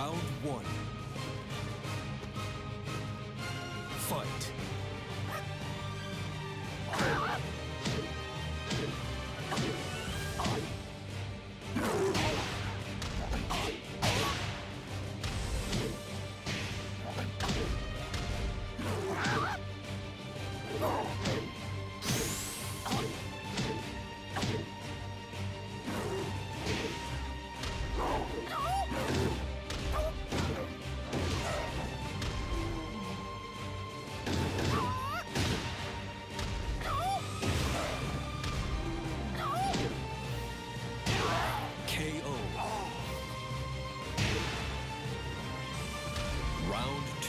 Round one.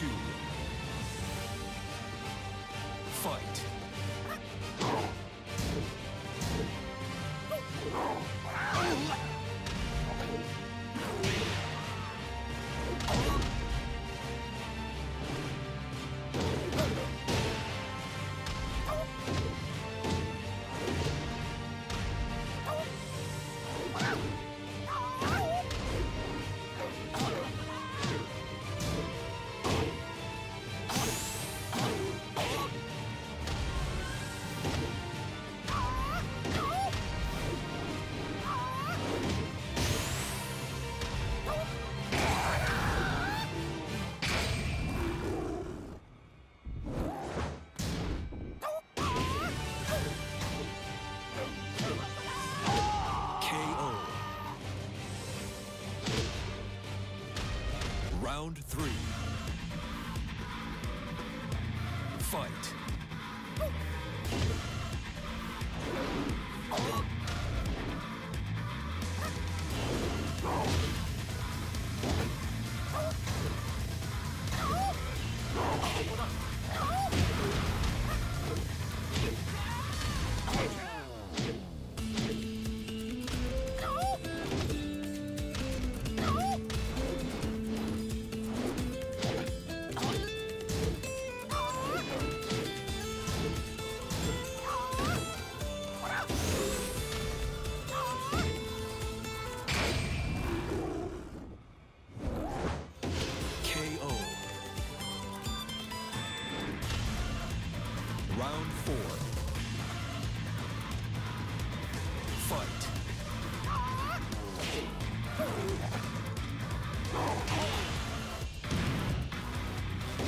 Two. Fight. Round three. Fight.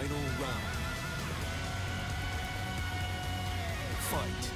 Final round. Fight.